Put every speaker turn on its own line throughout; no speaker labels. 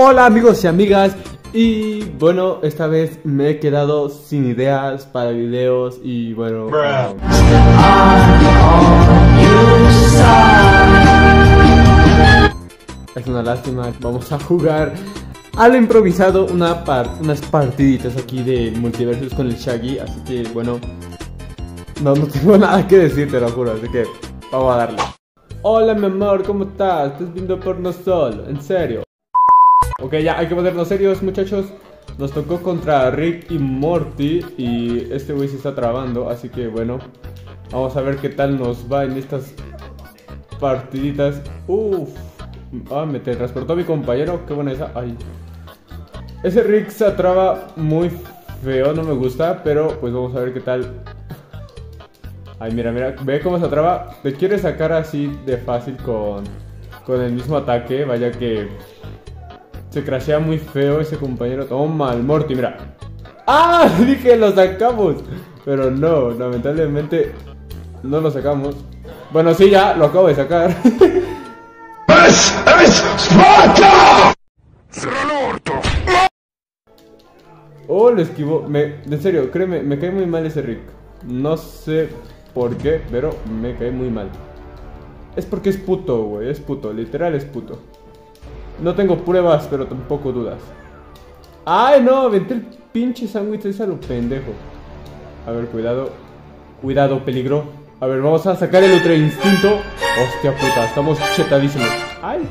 Hola amigos y amigas y bueno, esta vez me he quedado sin ideas para videos y bueno... es una lástima, vamos a jugar a lo improvisado una par unas partiditas aquí de multiversos con el Shaggy, así que bueno... No, no tengo nada que decir, te lo juro, así que vamos a darle. Hola mi amor, ¿cómo estás? Estás viendo porno solo, en serio. Ok, ya hay que ponernos serios, muchachos. Nos tocó contra Rick y Morty. Y este güey se está trabando. Así que bueno, vamos a ver qué tal nos va en estas partiditas. Uff. Ah, me transportó mi compañero. Qué buena esa. Ay. Ese Rick se atraba muy feo, no me gusta. Pero pues vamos a ver qué tal. Ay, mira, mira. Ve cómo se atraba. Te quiere sacar así de fácil con, con el mismo ataque. Vaya que se crashea muy feo ese compañero. Toma, el Morty, mira. ¡Ah! Dije, lo sacamos. Pero no, lamentablemente no lo sacamos. Bueno, sí, ya, lo acabo de sacar.
¡Es, es Sparta!
oh, lo esquivó. Me, en serio, créeme, me cae muy mal ese Rick. No sé por qué, pero me cae muy mal. Es porque es puto, güey. Es puto, literal es puto. No tengo pruebas, pero tampoco dudas. ¡Ay, no! Aventé el pinche sándwich ese a lo pendejo. A ver, cuidado. Cuidado, peligro. A ver, vamos a sacar el ultra instinto. Hostia puta, estamos chetadísimos. ¡Ay!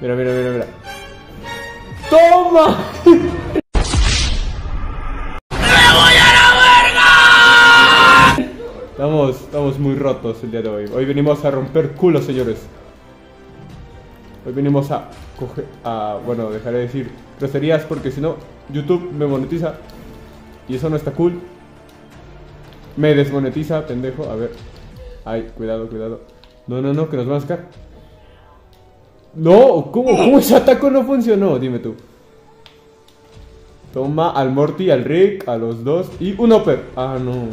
Mira, mira, mira, mira. ¡Toma! Estamos, estamos muy rotos el día de hoy. Hoy venimos a romper culos, señores. Hoy venimos a coger, a, bueno, dejaré de decir groserías porque si no, YouTube me monetiza. Y eso no está cool. Me desmonetiza, pendejo. A ver. Ay, cuidado, cuidado. No, no, no, que nos van a sacar. No, ¿cómo, cómo ese ataque no funcionó? Dime tú. Toma al Morty, al Rick, a los dos. Y un Upper. Ah, no.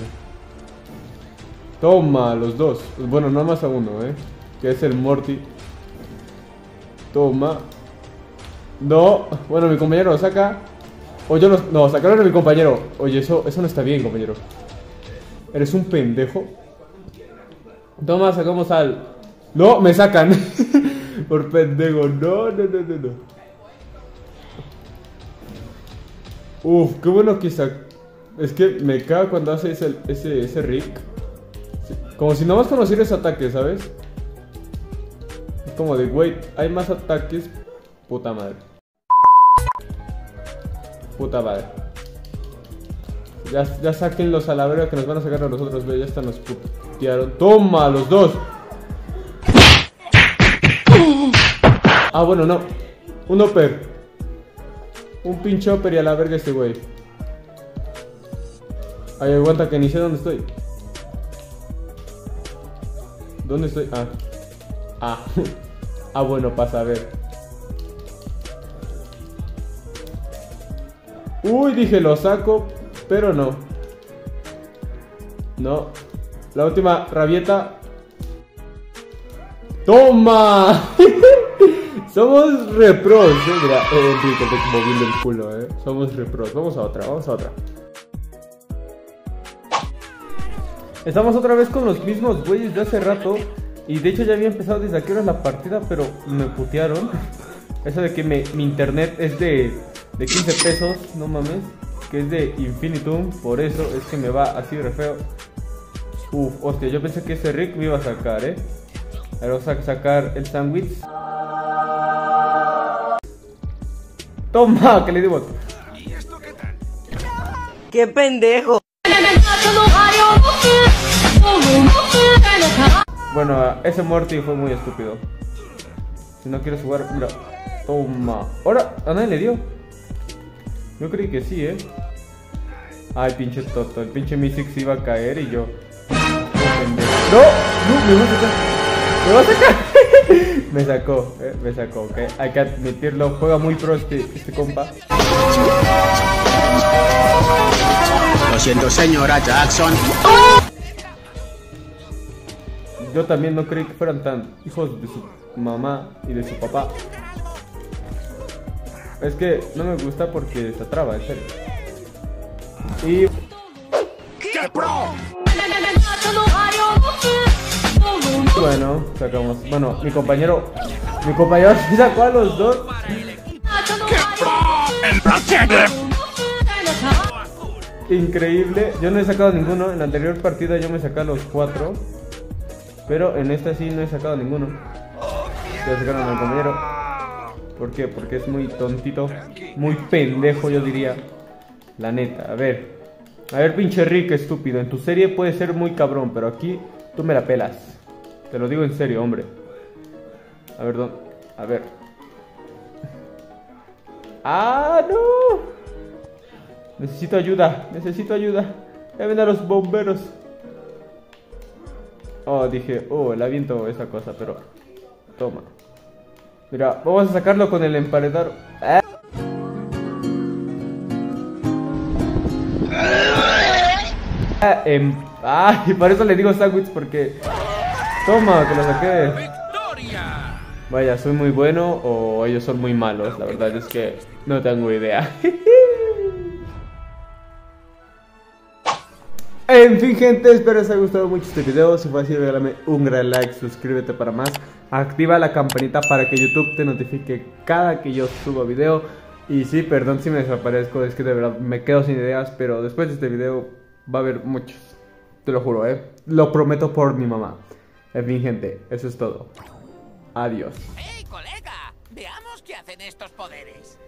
Toma a los dos. Bueno, no más a uno, ¿eh? Que es el Morty. Toma. No. Bueno, mi compañero lo saca. O yo no. No, sacaron a mi compañero. Oye, eso, eso no está bien, compañero. Eres un pendejo. Toma, sacamos al. No, me sacan. Por pendejo. No, no, no, no, no. Uf, qué bueno que sac... Es que me caga cuando hace ese, ese, ese Rick. Como si no más conociera ese ataque, ¿sabes? Es como de, güey, hay más ataques. Puta madre. Puta madre. Ya, ya a la verga que nos van a sacar a nosotros, ve, ya están los putearon. ¡Toma, los dos! Ah, bueno, no. Un upper. Un pinche upper y a la verga este güey. Ay, aguanta que ni sé dónde estoy. ¿Dónde estoy? Ah. Ah. ah, bueno, pasa a Uy, dije, lo saco, pero no. No. La última rabieta. ¡Toma! Somos repros, eh. Eh. Somos repros. Vamos a otra, vamos a otra. Estamos otra vez con los mismos güeyes de hace rato. Y de hecho ya había empezado desde aquí horas la partida, pero me putearon. Eso de que mi internet es de, de 15 pesos, no mames. Que es de Infinitum, por eso es que me va así re feo. Uf, hostia, yo pensé que ese Rick me iba a sacar, eh. Ahora vamos a sacar el sándwich. Toma, que le dimos.
¡Qué pendejo!
Bueno, ese Morty fue muy estúpido. Si no quieres jugar, mira. Toma. Ahora, a nadie le dio. Yo creí que sí, eh. Ay, pinche Toto. El pinche Mystic iba a caer y yo. No, no, me va a sacar. Me va a sacar. me sacó, eh, me sacó, ok. Hay que admitirlo. Juega muy pro este, este compa.
Lo siento, señora Jackson.
Yo también no creí que fueran tan hijos de su mamá y de su papá. Es que no me gusta porque se traba, en serio. Y bueno, sacamos. Bueno, mi compañero. Mi compañero sí sacó a los dos. Increíble. Yo no he sacado ninguno. En la anterior partida yo me saqué a los cuatro. Pero en esta sí no he sacado ninguno. Ya sacaron a mi compañero. ¿Por qué? Porque es muy tontito. Muy pendejo, yo diría. La neta. A ver. A ver, pinche Rick, estúpido. En tu serie puede ser muy cabrón, pero aquí tú me la pelas. Te lo digo en serio, hombre. A ver, ¿dónde? A ver. ¡Ah, no! Necesito ayuda, necesito ayuda. Ya ven a los bomberos. Oh, dije, oh, le aviento esa cosa, pero... Toma. Mira, vamos a sacarlo con el emparedador. ¡Ah! Em, ay, por eso le digo sándwich porque... Toma, que lo saqué. Vaya, soy muy bueno o ellos son muy malos. La verdad es que no tengo idea. En fin gente, espero les haya gustado mucho este video. Si fue así, regálame un gran like, suscríbete para más. Activa la campanita para que YouTube te notifique cada que yo suba video. Y sí, perdón si me desaparezco, es que de verdad me quedo sin ideas Pero después de este video va a haber muchos. Te lo juro, eh Lo prometo por mi mamá. En fin gente, eso es todo. Adiós.
¡Hey, colega! Veamos qué hacen estos poderes.